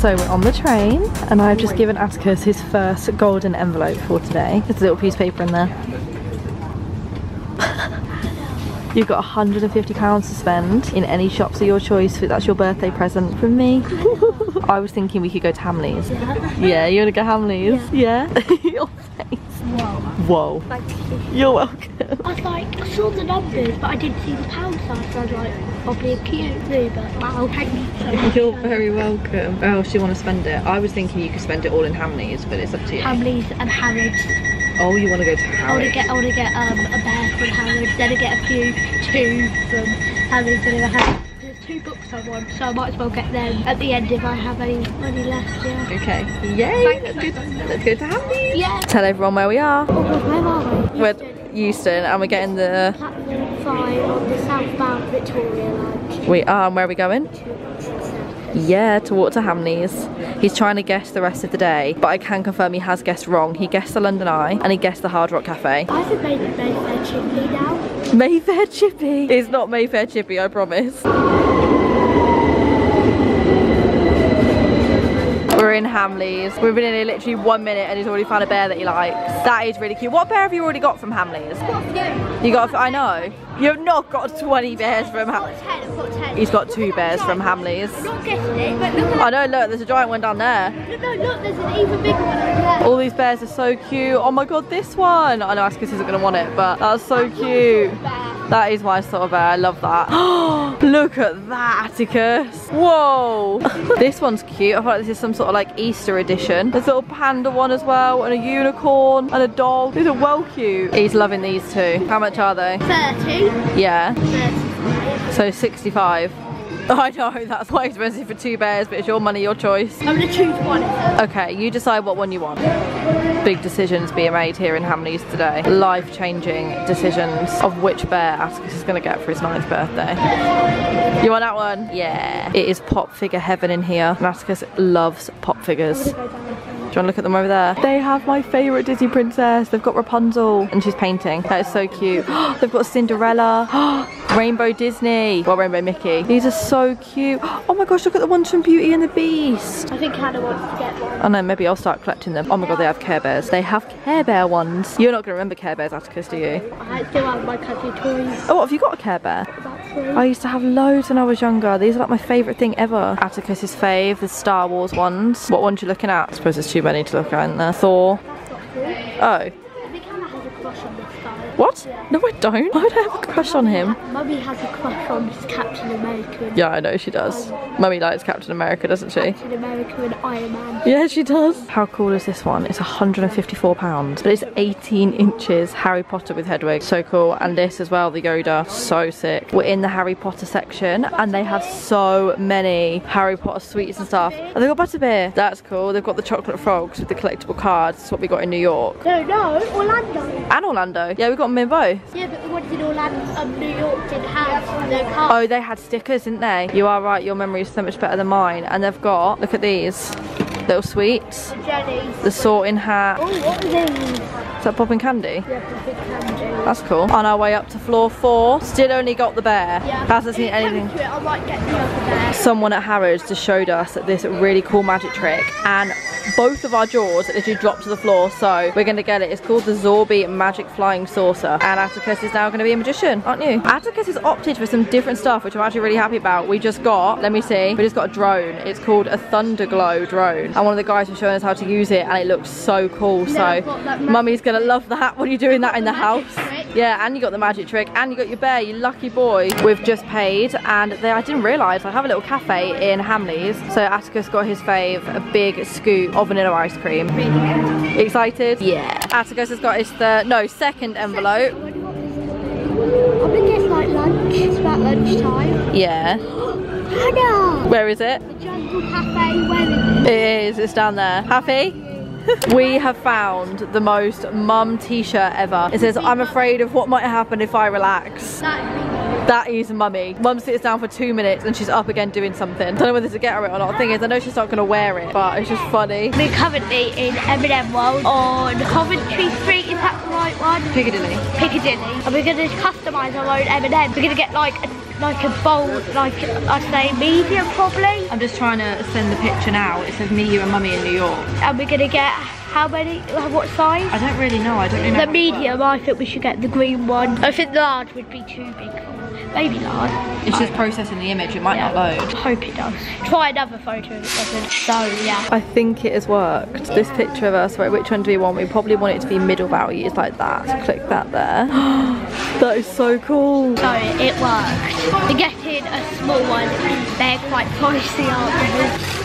So we're on the train and I've just given Atticus his first golden envelope for today. There's a little piece of paper in there. You've got £150 to spend in any shops of your choice. That's your birthday present from me. I was thinking we could go to Hamleys. Yeah. Yeah, you want to go Hamleys? Yeah. your face. Whoa. Whoa. You're welcome. I was like, I saw the numbers, but I didn't see the pound sign, so I was like, probably a cute no, but wow, thank you so. You're very welcome. Where else do you want to spend it? I was thinking you could spend it all in Hamleys, but it's up to you. Hamleys and Harrods. oh, you want to go to Harrods? I want to get, I want to get um, a bear from Harrods, then I get a few, two from Harrods, then I have two books I want, so I might as well get them at the end if I have any money left, yeah. Okay. Yay! Thank Let's you. go, let's go to Hamleys. Yeah. Tell everyone where we are. Oh, where are we? We're Euston and we're getting the... Platform 5 on the southbound Victoria line. We are, and where are we going? Yeah, to walk to Hamleys. He's trying to guess the rest of the day, but I can confirm he has guessed wrong. He guessed the London Eye and he guessed the Hard Rock Cafe. I think maybe Mayfair Chipley now. Mayfair Chippy. It's not Mayfair Chippy, I promise. We're in Hamleys. We've been in here literally one minute and he's already found a bear that he likes. That is really cute. What bear have you already got from Hamleys? You got, I know. You've not got 20 bears from Hamleys. 10, I've got 10. He's got two bears from Hamleys. I know, look, there's a giant one down there. No, no, look, there's an even bigger one over there. All these bears are so cute. Oh my god, this one. I know Atticus isn't to want it, but that's so cute. That is my sort of bear. I love that. Look at that, Atticus. Whoa. this one's cute. I feel like this is some sort of like Easter edition. There's a little panda one as well, and a unicorn, and a dog. These are well cute. He's loving these two. How much are they? 30. Yeah. 35. So 65. I know, that's quite expensive for two bears, but it's your money, your choice. I'm gonna choose one. Okay, you decide what one you want. Big decisions being made here in Hamleys today. Life-changing decisions of which bear Atticus is going to get for his ninth birthday. You want that one? Yeah. It is pop figure heaven in here. And Atticus loves pop figures. Do you want to look at them over there? They have my favourite Disney princess. They've got Rapunzel and she's painting. That is so cute. They've got Cinderella. Rainbow Disney. Well, Rainbow Mickey. These are so cute. Oh my gosh, look at the ones from Beauty and the Beast. I think Anna wants to get one. Oh no, maybe I'll start collecting them. Oh my god, they have Care Bears. They have Care Bear ones. You're not going to remember Care Bears, Atticus, do you? I still have my cousin toys. Oh, what, have you got a Care Bear? I used to have loads when I was younger. These are like my favourite thing ever. Atticus's fave, the Star Wars ones. What ones are you looking at? I suppose there's too many to look at in there. Thor. Oh. I think Anna has a crush on this guy. What? No, I don't. Why would I have a crush on him? Mummy has a crush on Captain America. Yeah, I know she does. Mummy likes Captain America, doesn't she? Captain America and Iron Man. Yeah, she does. How cool is this one? It's 154 pounds, but it's 18 inches Harry Potter with Hedwig. So cool. And this as well, the Yoda. So sick. We're in the Harry Potter section and they have so many Harry Potter sweets and stuff. And they've got butterbeer. That's cool. They've got the chocolate frogs with the collectible cards. That's what we got in New York. No, no, Orlando. And Orlando. Yeah, we got them in both. Yeah, but the ones in Orlando, um, New York have no cards. Oh, they had stickers, didn't they? You are right. Your memory is so much better than mine. And they've got, look at these. Little sweets. Jenny's. The sorting hat. Oh, what are these? Is that popping candy? Yeah, the big candy. That's cool. On our way up to floor four. Still only got the bear. Yeah. Hasn't seen anything. it, I might get the other bear. Someone at Harrods just showed us this really cool magic trick and both of our jaws literally dropped to the floor so we're going to get it. It's called the Zorby Magic Flying Saucer and Atticus is now going to be a magician, aren't you? Atticus has opted for some different stuff which I'm actually really happy about. We just got, let me see, we just got a drone. It's called a Thunderglow drone and one of the guys was showing us how to use it and it looks so cool so I've got that magic- mummy's going to love that. What are you doing that in the house? Trick. Yeah, and you got the magic trick, and you got your bear, you lucky boy. We've just paid, and they, I didn't realise I have a little cafe in Hamleys. So Atticus got his fave, a big scoop of vanilla ice cream. Excited? Yeah. Atticus has got his third, no, second envelope. I think it's like lunch. It's about lunchtime. Yeah. Anna! Where is it? The Jungle Cafe, where is it? It is, it's down there. Happy? We have found the most mum t-shirt ever. It says, I'm afraid of what might happen if I relax. That is mummy. Mum sits down for two minutes and she's up again doing something. Don't know whether to get her it or not. The Thing is, I know she's not going to wear it, but it's just funny. We're currently in M&M World on Coventry Street, is that the right one? Piccadilly. Piccadilly. And we're going to customise our own M&M. We're going to get like a like a bold, like I'd say medium probably. I'm just trying to send the picture now. It says me, you and mummy in New York. And we're gonna get how many, what size? I don't really know. I don't really know. The medium, I think we should get the green one. I think large would be too big. Maybe large. It's just processing the image. It might Yeah. not load. I hope it does. Try another photo if it doesn't. So yeah. I think it has worked. This picture of us, right, which one do we want? We probably want it to be middle values like that. So click that there. that is so cool. So it worked. We're getting a small one. They're quite pricey, aren't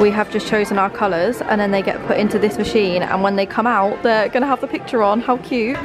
We have just chosen our colours and then they get put into this machine and when they come out, they're gonna have the picture on. How cute.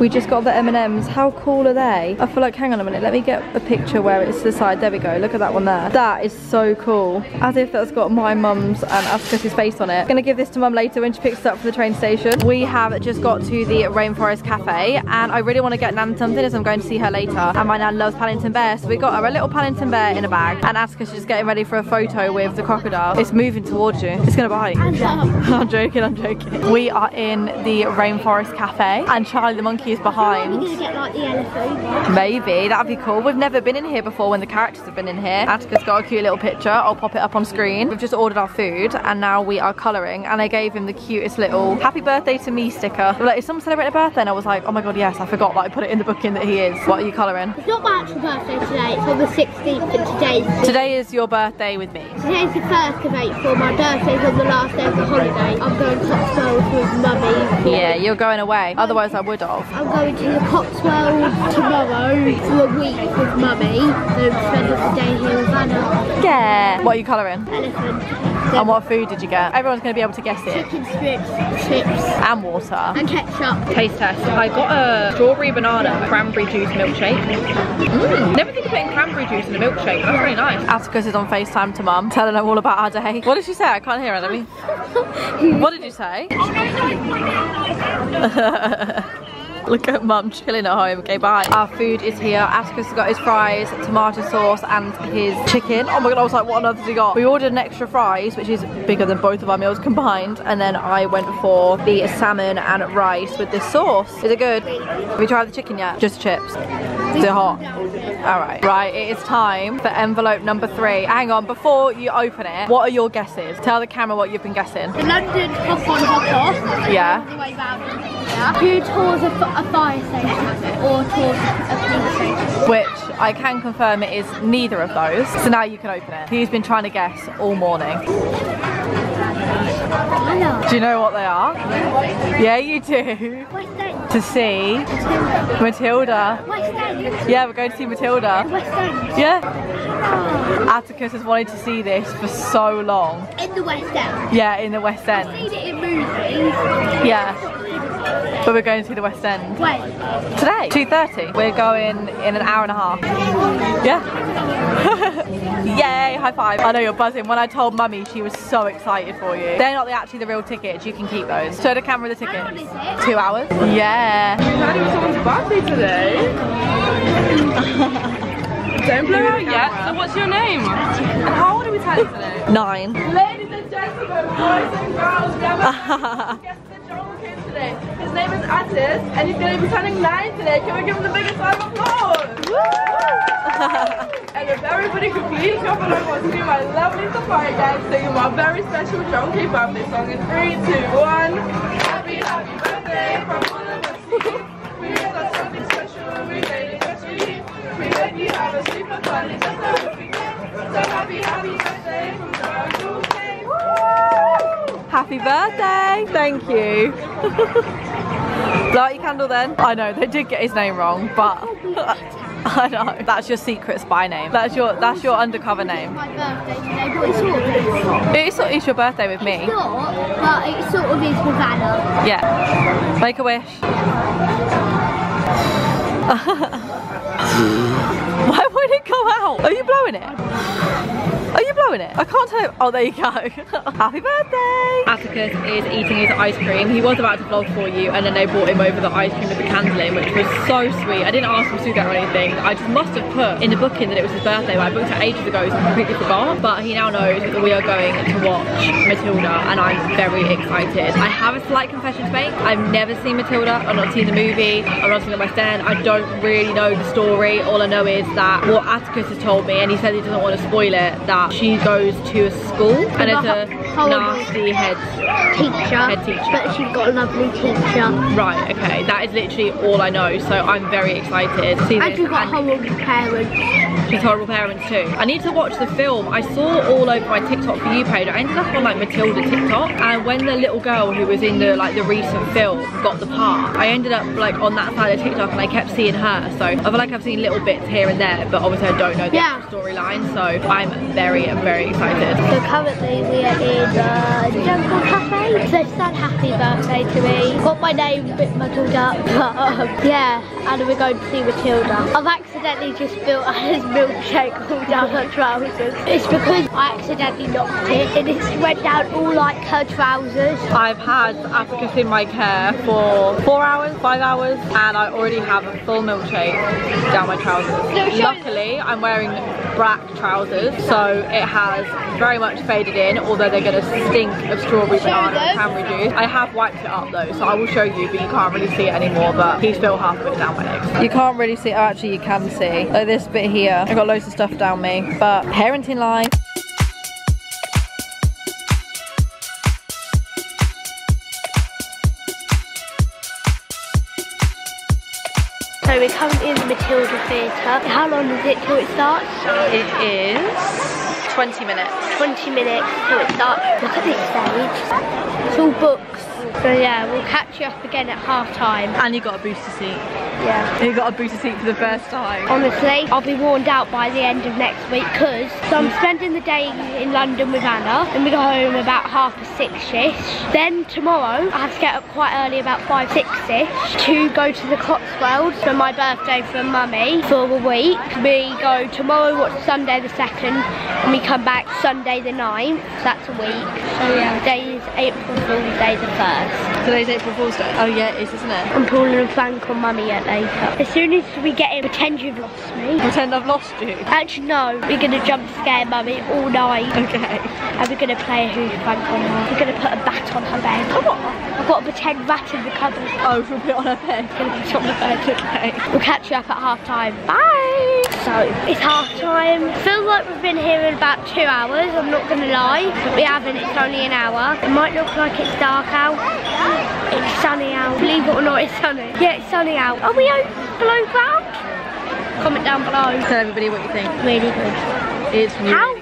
We just got the M&Ms. How cool are they? I feel like, hang on a minute, let me get a picture where it's the side. There we go, look at that one there. That is so cool. As if that's got my mum's um, and Atticus's face on it. Gonna give this to mum later when she picks it up for the train station. We have just got to the Rainforest Cafe and I really want to get Nan something as I'm going to see her later. And my Nan loves Paddington Bear, so we got her a little Paddington Bear in a bag. And Ascus is getting ready for a photo with the crocodile. It's moving towards you. It's gonna bite. I'm joking, I'm joking. We are in the Rainforest Cafe and Charlie the monkey behind. gonna get like the elephant. Maybe, that'd be cool. We've never been in here before when the characters have been in here. Atticus got a cute little picture. I'll pop it up on screen. We've just ordered our food and now we are colouring and I gave him the cutest little happy birthday to me sticker. They were Like, is someone celebrating a birthday? And I was like, oh my god, yes, I forgot that I put it in the booking that he is. What are you colouring? It's not my actual birthday today, it's on the 16th and today's Today is your birthday with me. Today's the 1st of April, my birthday's on the last day of the holiday. I'm going to Cotswolds with mummy. Yeah, you're going away. Otherwise I would have. I'm going to the Cotswolds tomorrow for a week with mummy. Then spend the day here with Anna. Yeah. What are you colouring? Elephant. And what food did you get? Everyone's going to be able to guess it. Chicken strips, chips, And water. and ketchup. Taste test. I got a strawberry banana cranberry juice milkshake. Mm. Never think of putting cranberry juice in a milkshake. That's really nice. Atticus is on FaceTime to mum, telling her all about our day. What did she say? I can't hear her. Let me. What did you say? Look at mum chilling at home. Okay, bye. Our food is here. Atticus has got his fries, tomato sauce, and his chicken. Oh my god, I was like, what on earth has he got? We ordered an extra fries, which is bigger than both of our meals combined. And then I went for the salmon and rice with this sauce. Is it good? Have you tried the chicken yet? Just chips. Is it hot? Alright. Right, it is time for envelope number three. Hang on, before you open it, what are your guesses? Tell the camera what you've been guessing. The London on hop off. Yeah. All the way round. Who tours a, f- a fire station or tours a police station? which I can confirm it is neither of those. So now you can open it. He's been trying to guess all morning. Do you know what they are? Yeah, you do. To see Matilda. Yeah, we're going to see Matilda. Yeah. Atticus has wanted to see this for so long. In the West End. Yeah, in the West I've End. seen it in movies. Yeah. But we're going to the West End. When? Today, 2.30. We're going in an hour and a half. Yeah. Yay, high five. I know you're buzzing. When I told mummy, she was so excited for you. They're not the, actually the real tickets. You can keep those. Show the camera the How long tickets. is it? Two hours. Yeah. heard it was someone's birthday today. Don't blow out yet. So what's your name? And how old are we turning today? Nine. Ladies and gentlemen, boys and girls, we have a guest of the jungle king today. His name is Attis, and he's going to be turning nine today. Can we give him the biggest round of applause? and if everybody could please come along and sing my lovely safari dance, singing my very special jungle king birthday song in three, two, one. Happy, happy birthday from all of us. We are something special and we made it just for you. We hope you have a super fun just a weekend. So happy, happy birthday from Jungle King. Happy birthday. Thank you. Blow out your candle then. I know, they did get his name wrong, but I know. That's your secret spy name. That's your that's your undercover name. My birthday today, but it sort of is. It is, it's your birthday with me. It's not, but it sort of is with Anna. Yeah. Make a wish. Why won't it go out? Are you blowing it? Are you blowing it? I can't tell. Oh, there you go. Happy birthday. Atticus is eating his ice cream. He was about to vlog for you and then they brought him over the ice cream with the candle in, which was so sweet. I didn't ask him to that or anything. I just must have put in the booking that it was his birthday, but I booked it ages ago, so I completely forgot. But he now knows that we are going to watch Matilda and I'm very excited. I have a slight confession to make. I've never seen Matilda. I've not seen the movie. I've not seen West End. I don't really know the story. All I know is that what Atticus has told me, and he said he doesn't want to spoil it, that she goes to a school. And it's a nasty head Teacher, Head teacher. but she's got a lovely teacher. Right, okay. That is literally all I know, so I'm very excited to see And she's got horrible parents. she's horrible parents too. I need to watch the film. I saw all over my TikTok for you page. I ended up on like Matilda TikTok, and when the little girl who was in the like the recent film got the part, I ended up like on that side of TikTok, and I kept seeing her. So I feel like I've seen little bits here and there, but obviously I don't know the Yeah. storyline. So I'm very, very excited. So currently we are in uh, Jungle Cafe. So it's done happy birthday to me. Got my name a bit muddled up, but um, yeah, and we're going to see Matilda. I've accidentally just spilled Anna's milkshake all down her trousers. It's because I accidentally knocked it and it went down all like her trousers. I've had Atticus in my care for four hours, five hours, and I already have a full milkshake down my trousers. No, show- Luckily, I'm wearing black trousers, so it has very much faded in, although they're going to stink of strawberry, banana, and cranberry juice. I have wiped it up though, so I will show you, but you can't really see it anymore, but he's still half of it down my legs. You can't really see, actually you can see, like this bit here. I've got loads of stuff down me, but parenting life. So we're currently in the Matilda Theatre. How long is it till it starts? It is 20 minutes. 20 minutes till it starts. Look at this stage. It's all books. So yeah, we'll catch you up again at half time. And you got a booster seat. Yeah. You got a booster seat for the first time. Honestly, I'll be worn out by the end of next week because so I'm spending the day in London with Anna and we go home about half past six-ish. Then tomorrow, I have to get up quite early, about five, six-ish, to go to the Cotswolds for my birthday for mummy for a week. We go tomorrow, what's Sunday the 2nd, and we come back Sunday the 9th, so that's a week. So yeah, today is April Fool's Day the 1st. Today's April Fool's Day. Oh yeah, it is, isn't it? I'm pulling a prank on mummy yet later. As soon as we get in, pretend you've lost me. Pretend I've lost you. Actually, no. We're gonna jump scare mummy all night, Okay. and we're gonna play a who's prank on her. We're gonna put a bat on her bed. Come on. I've got a pretend rat in the cupboard. Oh, she'll put it on her bed. Gonna put it on the bed. Okay. We'll catch you up at half time. Bye. So it's half time. Feels like we've been here in about two hours. I'm not gonna lie, but we haven't. It's only an hour. It might look like it's dark out. It's sunny out. Believe it or not, it's sunny. Yeah, it's sunny out. Are we out below ground? Comment down below. Tell everybody what you think. Really good. It's really How?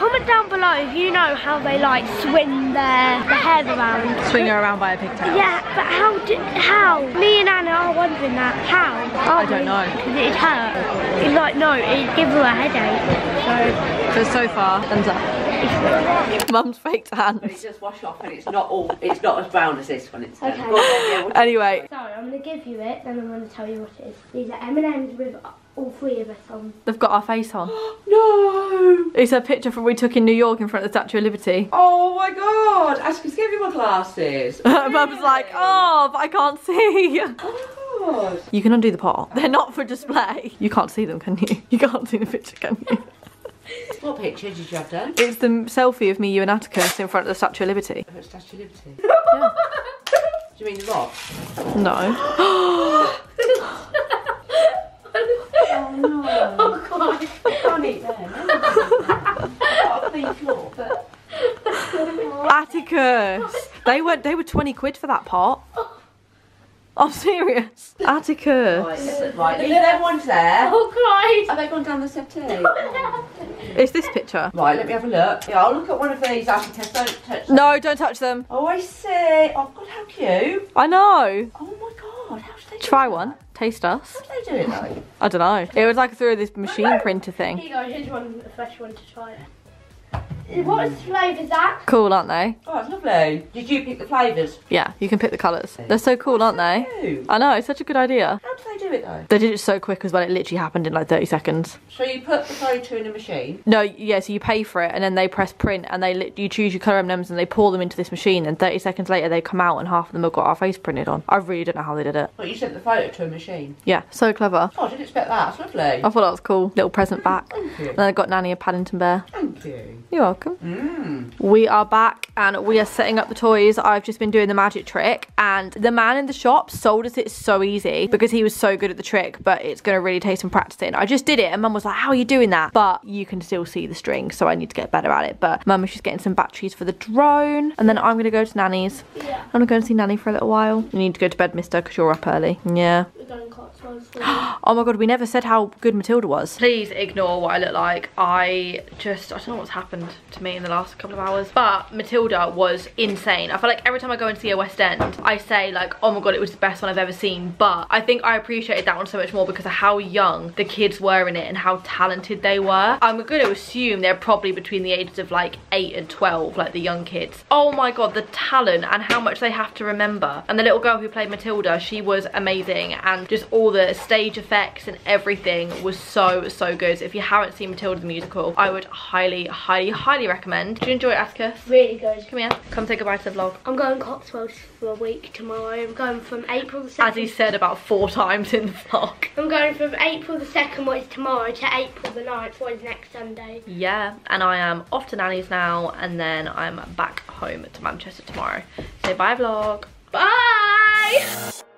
Comment down below if you know how they like swing their, their hair around. Swing her around by a pigtail. Yeah, but how did, how? Me and Anna are wondering that. How? I don't know. Because it'd hurt. It's like, no, it'd give her a headache. So, so far, thumbs up. Mum's faked hands. It hands. just wash off and it's not all it's not as brown as this one it's. Okay. Go on then, yeah, Anyway, Sorry, I'm going to give you it, then I'm going to tell you what it is. These are M&M's with all three of us on. they've got our face on. No! It's a picture from we took in New York in front of the Statue of Liberty. Oh my god! Ask us to give you my glasses. Mum's like, oh, but I can't see. Oh god. You can undo the pot. They're not for display. You can't see them, can you? You can't see the picture, can you? What picture did you have done? It's the selfie of me, you and Atticus in front of the Statue of Liberty. Oh, Statue of Liberty. Yeah. Do you mean the rock? No. Oh no. Oh god. Can't eat them. Got a clean. Atticus! They went they were 20 quid for that pot. Oh, Oh, I'm serious. Atticus. Right, right. Leave them ones there. Oh, Christ! Have they gone down the settee? It's this picture. Right, let me have a look. Yeah, I'll look at one of these. Actually, Tess, don't touch them. No, don't touch them. Oh, I see. Oh, God, how cute. I know. Oh my God, how should they do Try that? one. Taste us. How do they do it though? I don't know. It was like through this machine printer thing. Here you go, here's one, a fresh one to try. What flavour is that? Cool, aren't they? Oh, it's lovely. Did you pick the flavours? Yeah, you can pick the colours. They're so cool, aren't they? Cute. I know, it's such a good idea. How do they do do it though? They did it so quick as well, it literally happened in like 30 seconds. So you put the photo in a machine. No, yeah, so you pay for it and then they press print and they you choose your colour M&Ms and they pour them into this machine and 30 seconds later they come out and half of them have got our face printed on. I really don't know how they did it. But you sent the photo to a machine. Yeah, so clever. Oh, I didn't expect that. That's lovely. I thought that was cool. Little present back. Thank you. And then I got Nanny a Paddington Bear. Thank you. You're welcome. Mmm. We are back and we are setting up the toys. I've just been doing the magic trick and the man in the shop sold us it so easy because he was so good at the trick, but it's going to really take some practicing. I just did it and mum was like, how are you doing that? But you can still see the string, so I need to get better at it. But mum is just getting some batteries for the drone and then I'm going to go to Nanny's. Yeah. I'm going to go and see Nanny for a little while. You need to go to bed, mister, because you're up early. Yeah. Oh my god, we never said how good Matilda was. Please ignore what I look like. I just, I don't know what's happened to me in the last couple of hours. But Matilda was insane. I feel like every time I go and see a West End, I say like, oh my god, it was the best one I've ever seen. But I think I appreciated that one so much more because of how young the kids were in it and how talented they were. I'm going to assume they're probably between the ages of like 8 and 12, like the young kids. Oh my god, the talent and how much they have to remember. And the little girl who played Matilda, she was amazing. And just all the stage effects and everything was so, so good. So if you haven't seen Matilda the musical, I would highly, highly, highly recommend. Did you enjoy it, Atticus? Really good. Come here. Come say goodbye to the vlog. I'm going Cotswolds for a week tomorrow. I'm going from April the 2nd. As he said about four times in the vlog. I'm going from April the 2nd, what is tomorrow, to April the 9th, what is next Sunday. Yeah, and I am off to Nanny's now, and then I'm back home to Manchester tomorrow. Say bye, vlog. Bye!